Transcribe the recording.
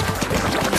Oh, my God.